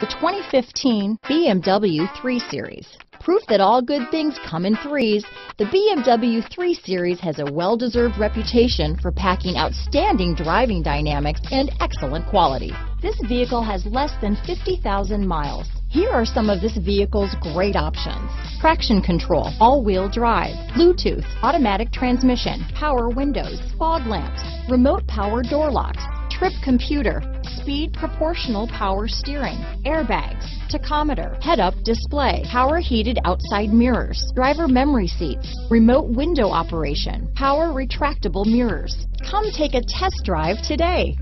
The 2015 BMW 3 Series. Proof that all good things come in threes, the BMW 3 Series has a well-deserved reputation for packing outstanding driving dynamics and excellent quality. This vehicle has less than 50,000 miles. Here are some of this vehicle's great options. Traction control, all-wheel drive, Bluetooth, automatic transmission, power windows, fog lamps, remote power door locks, trip computer, Speed proportional power steering, airbags, tachometer, head-up display, power heated outside mirrors, driver memory seats, remote window operation, power retractable mirrors. Come take a test drive today.